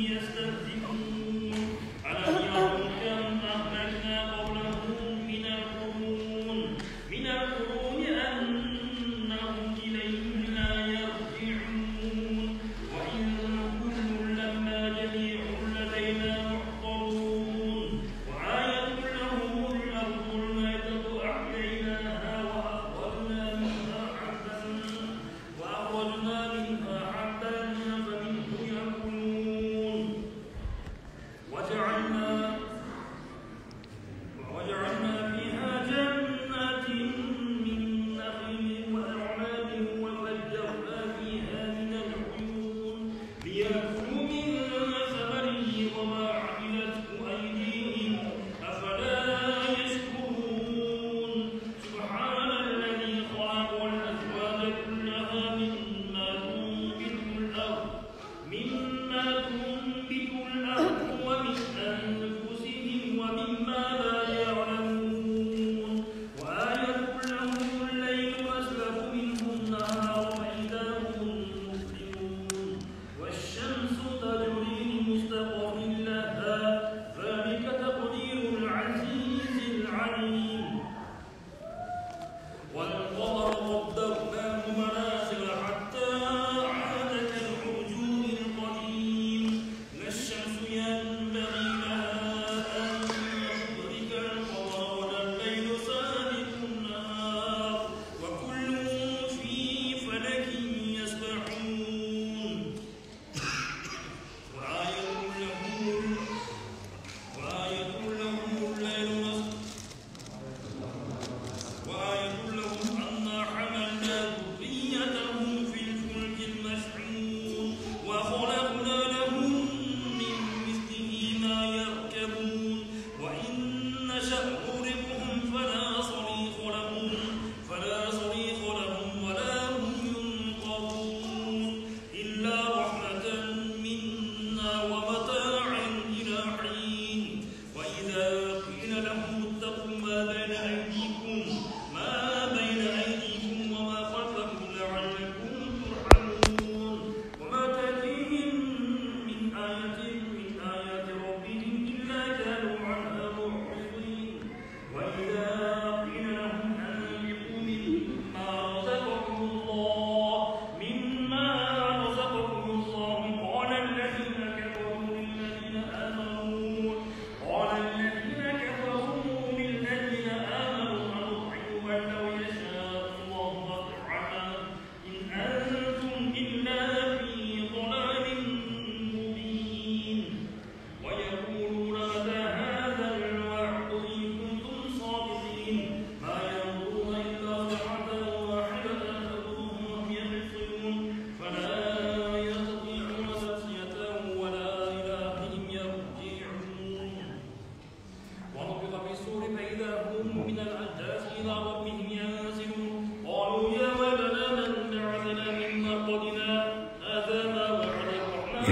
Yes, the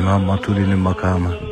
Mevlana Maturi'nin makamı.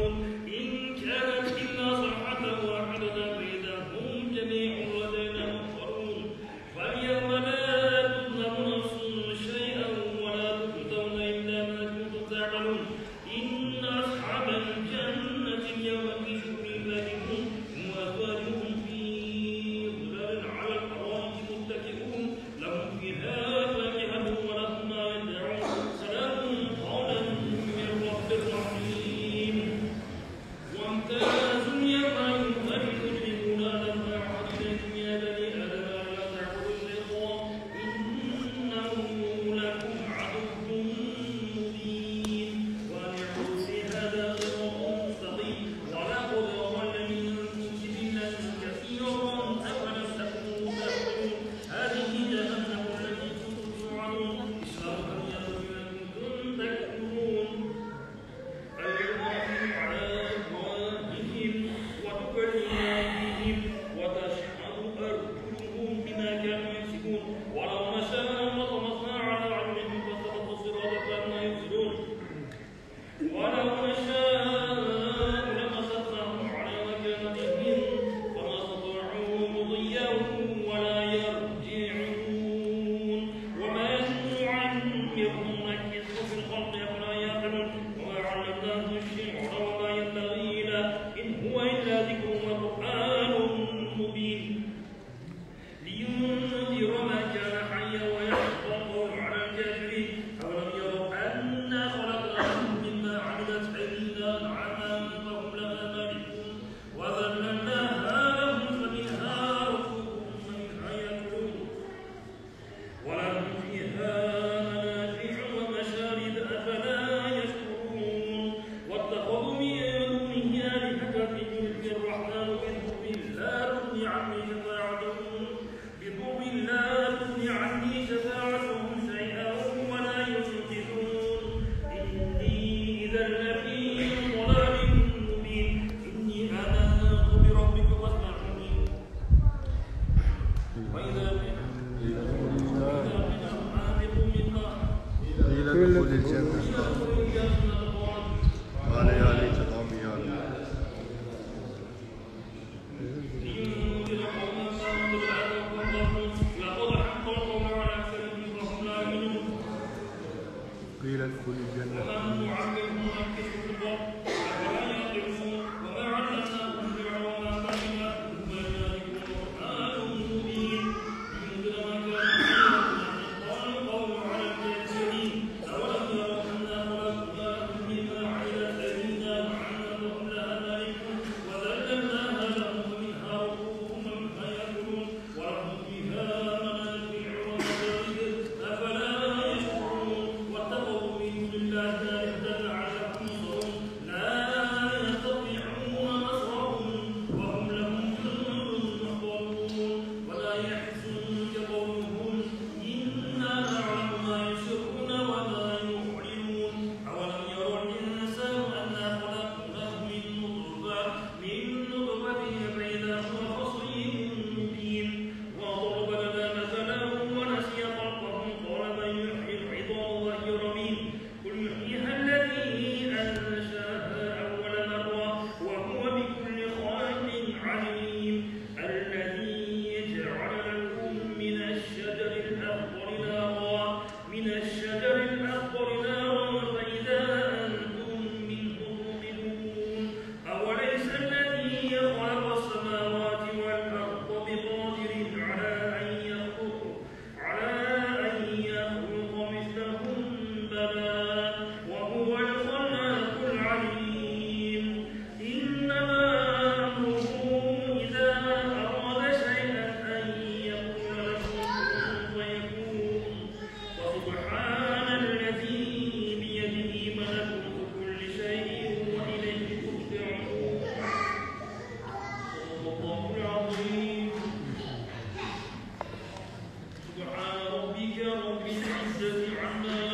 يا رب العزة عما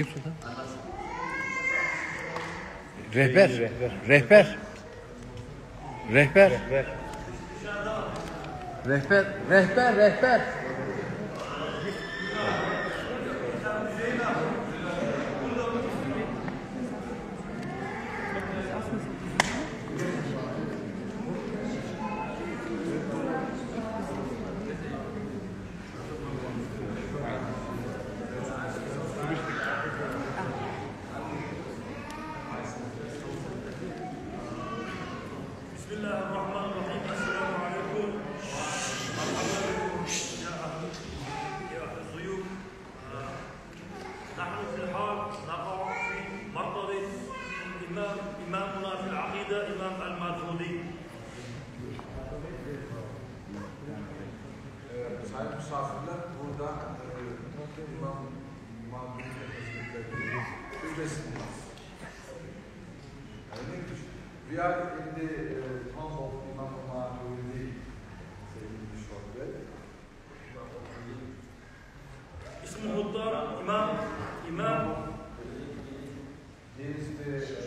Kim sultan? Rehber. Rehber. Rehber. Rehber. Rehber. Rehber. Rehber. Rehber. Ismi Huttar, İmam, İmam. Denizde e,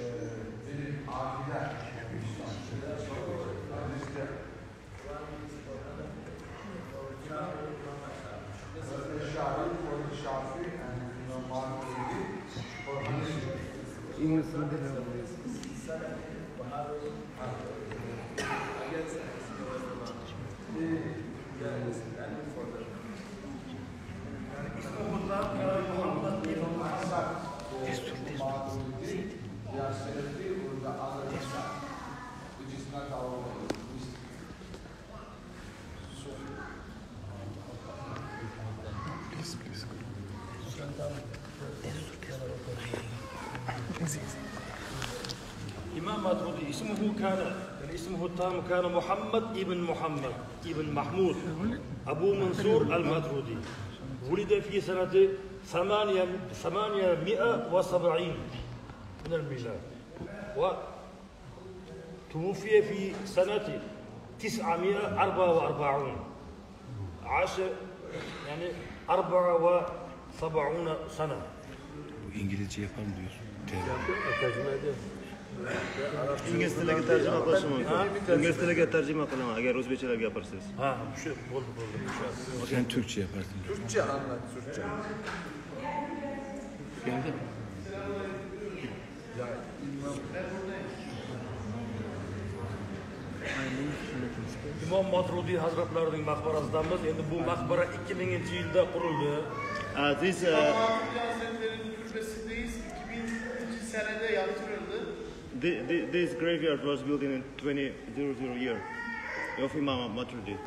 bir abiler Denizde İngilizce'de ne. إمام ماترودي اسمه كان يعني اسمه التام كان محمد ابن محمد ابن محمود. أبو منصور الماترودي ولد في سنة ثمانية ثمانية وسبعين من الميلاد. وتوفي في سنة تسعمائة أربعة وأربعون. عاش يعني أربعة وسبعون سنة. İngilizce yapar mı diyorsun? ingliz tiliga tarjima qilishim mumkin ingliz tiliga tarjima qilaman agar o'zbechalarga gapirsangiz ha shu bo'ldi bo'ldi sen turkcha yaparsan turkcha hamma turkcha geldi imom motrudiy hazratlarining maqbarasidamiz endi bu maqbara ikki minginchi yilda qurildi aziz The, the, this graveyard was built in 2000 year. Of Imam Maturidi.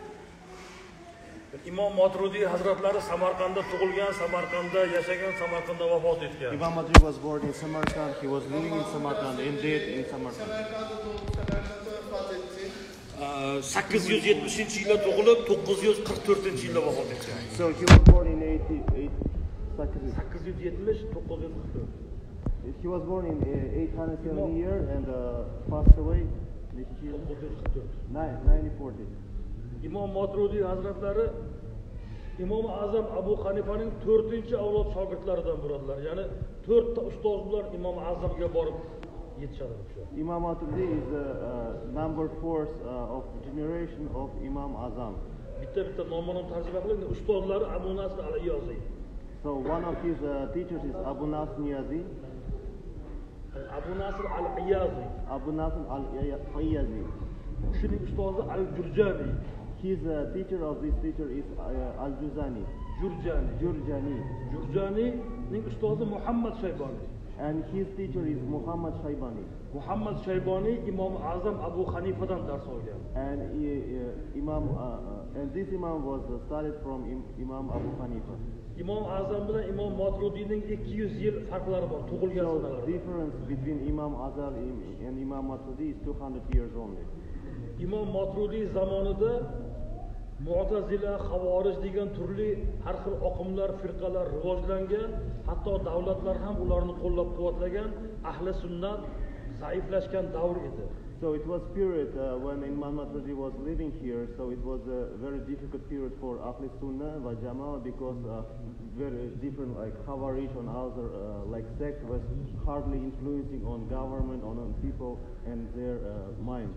imom motrudiy hazratlari samarqandda tug'ilgan samarqandda yashagan samarqandda vafot etgan imom maturidi was born in samarqand he was living in samarqand and dead in samarqand ee, sakkiz yuz yetmishinchi yilda tug'ilib to'qqiz yuz qirq so he was born in sakkiz yuz yetmish to'qqiz yuz qirq to'rt He was born in uh, 870 year and uh, passed away. 944 nine- 1940. imom motrudi hazratlari imom azam abu hanifaning to'rtinchi avlod shogirdlaridan bo'ladilar. Ya'ni to'rtta ustoz bilan imom azamga borib yetishadi Maturidi is the uh, number fourth uh, of generation of Imam Azam. bitta bitta nomini tarjima qiling ustozlari abu nasr al iyoziy So one of his uh, teachers is Abu Nasr Niyazi, abu nasr al iyoziy Abu Nasr al-Ayyazi. shuning ustozi al jurjani His uh, teacher of this teacher is uh, Al-Juzani, jurjani Jurjani. jurjanining ustozi muhammad shayboniy And his teacher is Muhammad Shaybani. muhammad shayboniy imom azam abu hanifadan dars olgan And uh, Imam, uh, uh, and this Imam was uh, started from Im- Imam Abu Hanifa. Imom azam bilan imom motrudiyning 200 yil farqlari bor tug'ilgan So the difference between Imam Azhar im- and Imam Maturidi is 200 years only. imom motrudiy zamonida mu'tazila havorij degan turli har xil oqimlar firqalar rivojlangan hatto davlatlar ham ularni qo'llab quvvatlagan ahli sunnat zaiflashgan davr edi So it was period uh, when Imam Maturidi was living here. So it was a very difficult period for Ahli Sunnah wa Jamaa because uh, very different like Khawarij and other uh, like sect was hardly influencing on government, on, on people and their uh, minds.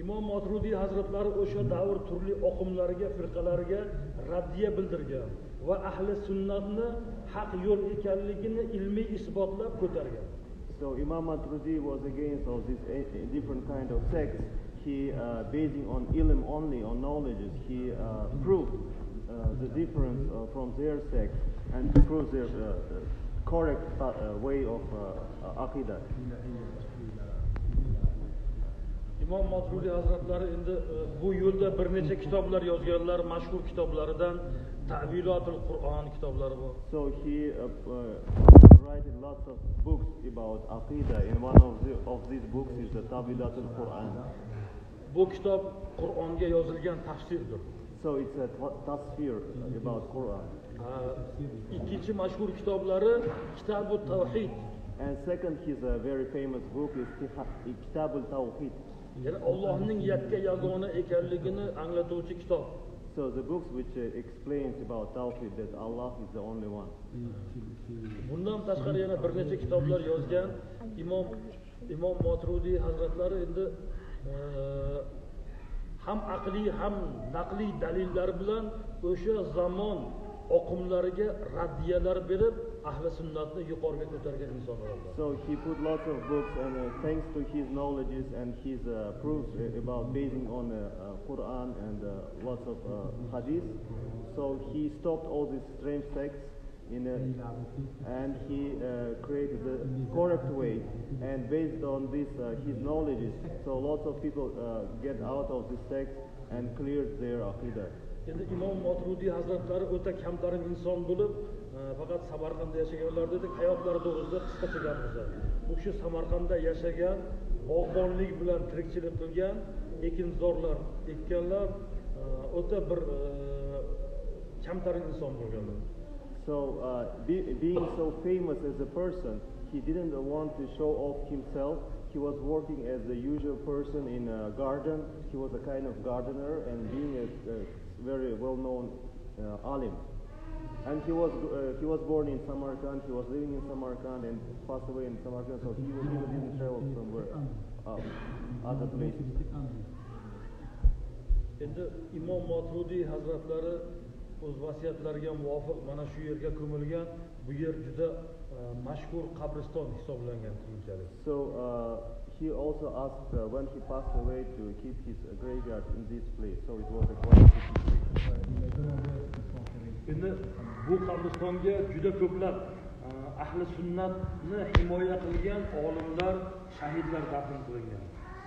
imom motrudiy hazratlari o'sha davr turli oqimlarga firqalarga raddiya bildirgan va ahli sunnatni haq yo'l ekanligini ilmiy isbotlab ko'targan So Imam Maturidi was against all these eh, eh, different kind of sects. He, uh, basing on ilm only, on knowledges, he uh, proved uh, the difference uh, from their sect and to prove their uh, correct uh, way of uh, aqidah. imom motrudiy hazratlari endi bu yo'lda bir necha kitoblar yozganlar mashhur kitoblaridan tavilotul qur'on kitoblari bor So he uh, uh, writing lots of books about aqidah. In one of, the, of these books is the Tabilat al-Quran. bu kitob qur'onga yozilgan tafsirdir So it's a ta- tasfir about Quran. Ha, ikkinchi mashhur kitoblari kitabu tavhid And second, his uh, very famous book is Kiha- Kitab al-Tawhid. ya'ni ollohning yakka yagona ekanligini anglatuvchi kitob So the books which uh, explains about Tawhid that Allah is the only one. bundan tashqari yana bir necha kitoblar yozgan imom imom motrudiy hazratlari endi e, ham aqliy ham naqliy dalillar bilan o'sha zamon oqimlariga raddiyalar berib ahli sunnatni yuqoriga ko'targan ular. So he put lots of books and uh, thanks to his knowledges and his uh, proofs uh, about basing on uh, uh, Quran and uh, lots of uh, hadith. So he stopped all these strange sects in a, and he uh, created the correct way and based on this uh, his knowledges so lots of people uh, get out of this sect and cleared their aqidah. Endi imom motrudiy hazratlari o'ta kamtarin inson bo'lib e, faqat samarqandda yashaganlar dedik hayotlari to'g'risida qisqacha gapirsak u kishi samarqandda yashagan bog'bonlik bilan tirikchilik qilgan ekinzorlar ekkanlar e, o'ta bir e, kamtarin inson bo'lganlar So, uh, be, being so famous as a person, he didn't want to show off himself. He was working as the usual person in a garden. He was a kind of gardener and being a, a very well-known uh, alim. And he was, uh, he was born in Samarkand, he was living in Samarkand and passed away in Samarkand, so he, was, he didn't travel somewhere, uh, other places. endi imom motrudiy hazratlari o'z vasiyatlariga muvofiq mana shu yerga ko'milgan bu yer juda e, mashhur qabriston hisoblangan keyinchalik So uh, he also asked uh, when he passed away to keep his uh, graveyard in this place. So it was a quite endi bu qabristonga juda ko'plab e, ahli sunnatni himoya qilgan olimlar shahidlar dafn qilingan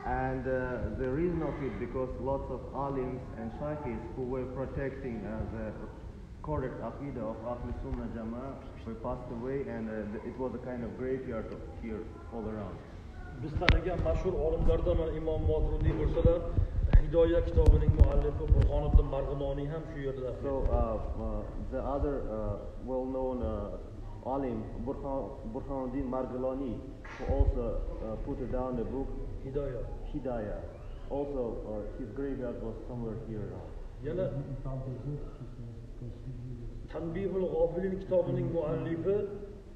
And uh, the reason of it because lots of alims and shaykhs who were protecting uh, the correct aqidah of Ahl Sunnah Jama'ah were passed away and uh, it was a kind of graveyard of here all around. Biz tanigan mashhur olimlardan mana imom motrudiy bo'lsalar hidoya kitobining muallifi burhoniddin marg'imoniy ham shu yerda So uh, uh, the other uh, well-known uh, alim Burhan, Burhanuddin Margilani who also uh, put down the book. Hidoya. Hidayah. Also, uh, his graveyard was somewhere here. Yana tanbihul g'ofilin kitobining muallifi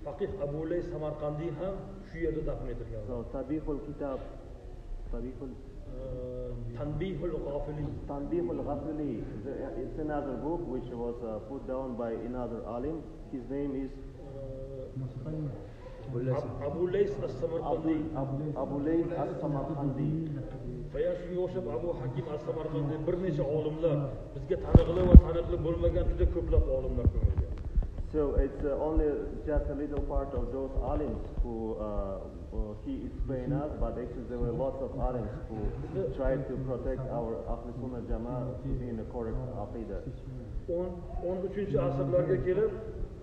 faqih abulay samarqandiy ham شو هي ضد حمية الكعبة؟ تبيح الكتاب تبيح تنبيه الغافلي تنبيه الغافلي it's another book which was uh, put down by another alim his name is أبو ليس السمرقندي أبو ليس السمرقندي Fayash Yoshib Abu Hakim As-Samarqandi bir necha olimlar bizga taniqli va taniqli bo'lmagan juda ko'plab olimlar ko'milgan. So it's uh, only just a little part of those alims who uh, uh, he explained us, but actually there were lots of alims who tried to protect our Ahl Sunnah Jama'ah to be in the correct aqidah. o'n o'n uchinchi asrlarga kelib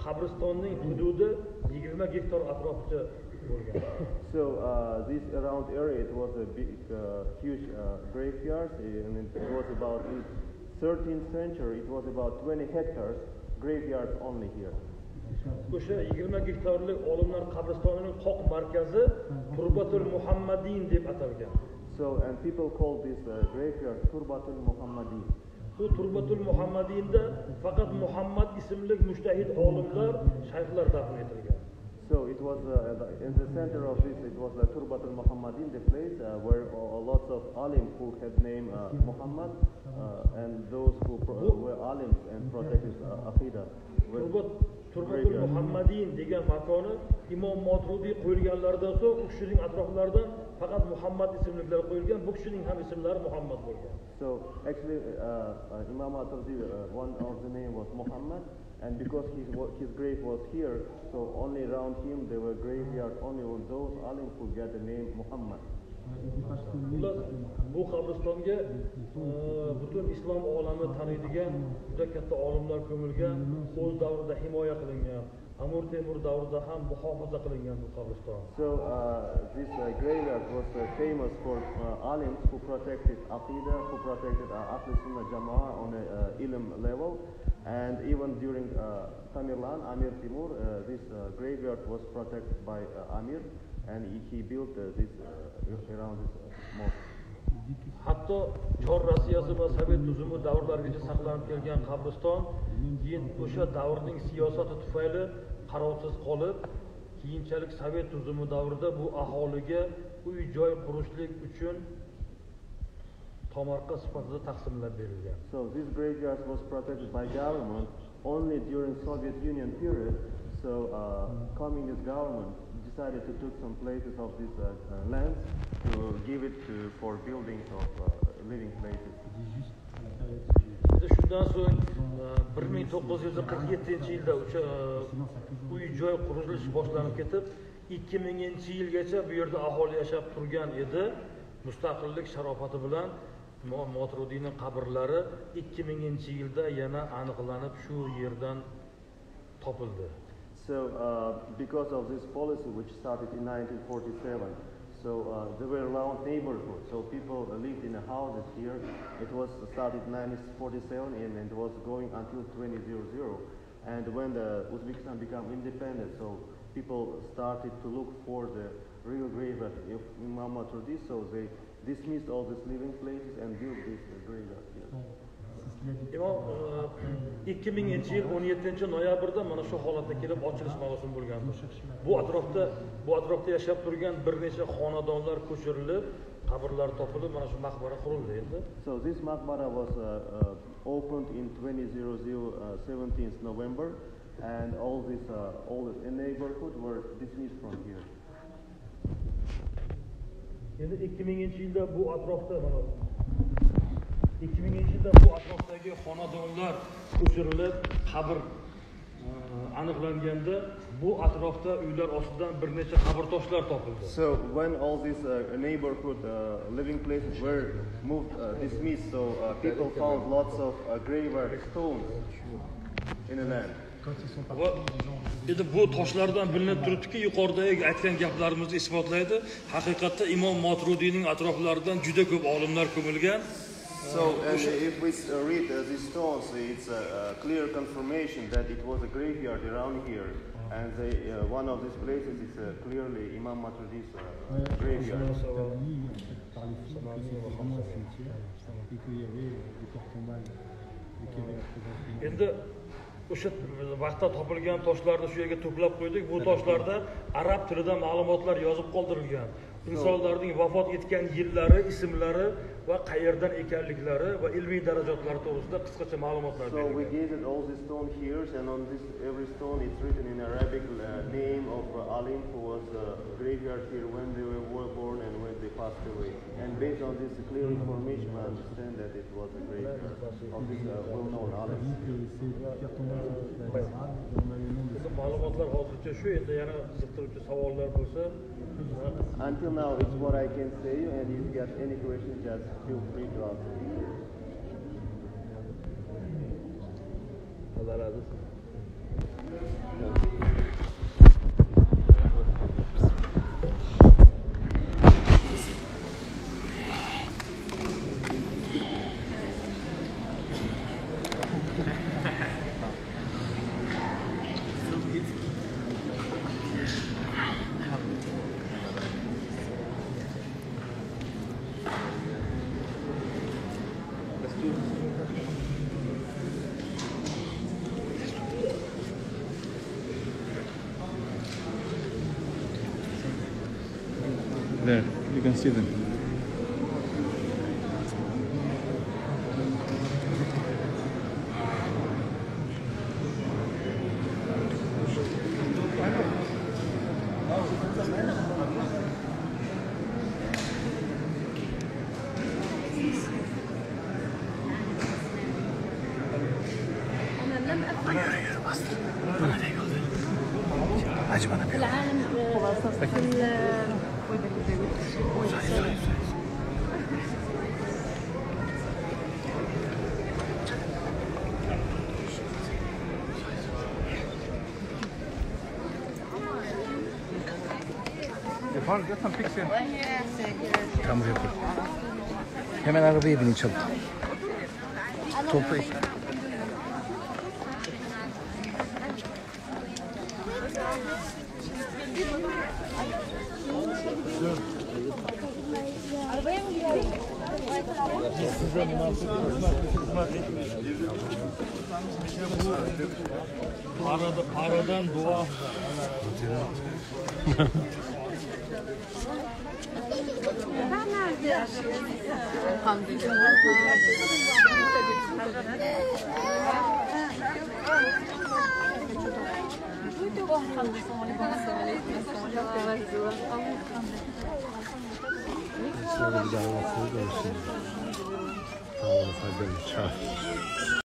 qabristonning hududi yigirma gektar atrofida bo'lgan So uh, this around area, it was a big, uh, huge uh, graveyard, and it was about in 13th century. It was about 20 hectares graveyards only here. o'sha yigirma gektarlik olimlar qabristonining qoq markazi turbatul muhammadin deb atalgan So, and people call this uh, graveyard Turbatul Muhammadi. bu turbatul muhammadiyinda faqat muhammad ismli mushtahid olimlar shayxlar dafn etilgan So it was uh, in the center of this. It was the Turbatul Muhammadin, the place uh, where uh, lots of alim who had name uh, Muhammad, uh, and those who were alims and protected uh, aqidah. were turbat turbatul muhammadiyin degan makoni imom motrudiy qo'yilganlaridan so'ng u kishining faqat muhammad qo'yilgan bu kishining ham ismlari muhammad bo'lgan So actually, uh, uh, Imam Atardi, uh, one of the name was Muhammad, and because his his grave was here, so only around him there were graveyard only on those alim who get the name Muhammad. Ular bu qabristonga e, butun islom olami taniydigan juda katta olimlar ko'milgan o'z davrida himoya qilingan. Amir temur davrida ham muhofaza qilingan bu qabriston. So uh, this uh, graveyard was uh, famous for uh, alims who protected aqidah, who protected uh, Ahl Sunnah Jama'ah on a uh, ilm level, and even during uh, Tamerlan, Amir Timur, uh, this uh, graveyard was protected by uh, Amir, and he, he built uh, this uh, around this uh, mosque. hatto chor rossiyasi va sovet tuzumi davrlarigacha saqlanib kelgan qabriston keyin o'sha davrning siyosati tufayli qarovsiz qolib keyinchalik sovet tuzumi davrida bu aholiga uy joy qurishlik uchun tomorqa sifatida taqsimlab berilgan So this graveyard was protected by government only during Soviet Union period. So uh, communist government decided to took some places of this uh, uh, land to give it to for buildings of uh, living places. Endi shundan so'ng e, bir ming to'qqiz yuz qirq yettinchi yilda o'sha e, uy joy qurilishi boshlanib ketib ikki minginchi yilgacha bu yerda aholi yashab turgan edi. Mustaqillik sharofati bilan motrudiyni qabrlari ikki minginchi yilda yana aniqlanib shu yerdan topildi. So uh, because of this policy which started in 1947, so uh, there were around neighborhoods. So people lived in the houses here. It was started 1947 and, and it was going until 2000. And when the Uzbekistan became independent, so people started to look for the real graveyard of Imam Maturidi. So they dismissed all these living places and built this graveyard. Imom ikki minginchi yil o'n yettinchi noyabrda mana shu holatga kelib ochilish marosimi bo'lgan bu atrofda bu atrofda yashab turgan bir necha xonadonlar ko'chirilib qabrlar topilib mana shu maqbara qurildi endi So this maqbara was uh, uh, opened in 2000, uh, 17th November, and all this uh, all the neighborhood were dismissed from here. endi ikki minginchi yilda bu atrofda mana ikki minginchi yilda bu atrofdagi xonadonlar ko'chirilib qabr e, aniqlanganda bu atrofda uylar ostidan bir necha qabrtoshlar topildi. So when all these uh, neighborhood uh, living places were moved, uh, dismissed, so uh, people found lots of uh, graveyard stones in the land. endi bu toshlardan bilinib turibdiki yuqoridagi aytgan gaplarimizni isbotlaydi. Haqiqatda imom moturudiyning atroflaridan juda ko'p olimlar ko'milgan So and if we uh, read uh, these stones, it's a, a clear confirmation that it was a graveyard around here. And they, uh, one of these places is uh, clearly Imam Maturidi's uh, graveyard. la présence d'une endi o'sha vaqtda topilgan toshlarni shu yerga to'plab qo'ydik. Bu toshlarda arab tilida ma'lumotlar yozib qoldirilgan. Insonlarning vafot etgan yillari ismlari va qayerdan ekanliklari va ilmiy darajotlari to'g'risida qisqacha ma'lumotlar So we gathered all these stone here, and on this every stone it's written in Arabic uh, name of uh, Alim who was uh, graveyard here when they were born and when they passed away. And based on this clear information, I understand that it was a graveyard of this uh, well-known Alim. ma'lumotlar hozircha shu endi yana qiziqtiruvchi savollar bo'lsa Until now, it's what I can say, and if you have any questions, just Feel free olha lá this is there you can see them. arabaya binin çabuk. Topla işte. Arabaya mı girelim? Arada, aradan dua. 对，就是。